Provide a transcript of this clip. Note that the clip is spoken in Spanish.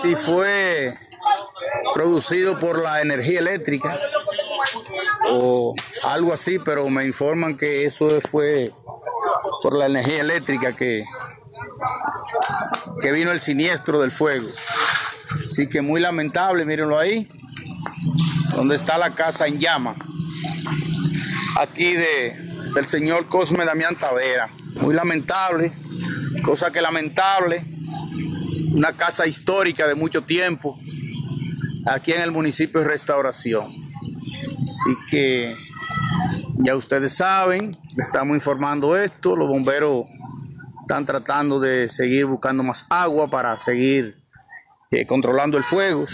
si fue producido por la energía eléctrica o algo así, pero me informan que eso fue por la energía eléctrica que, que vino el siniestro del fuego. Así que muy lamentable, mírenlo ahí, donde está la casa en llama, aquí de, del señor Cosme Damián Tavera. Muy lamentable, cosa que lamentable, una casa histórica de mucho tiempo, aquí en el municipio de Restauración. Así que ya ustedes saben, estamos informando esto, los bomberos están tratando de seguir buscando más agua para seguir eh, controlando el fuego.